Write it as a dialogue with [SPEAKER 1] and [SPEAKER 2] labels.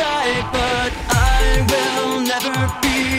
[SPEAKER 1] side, but I will never be.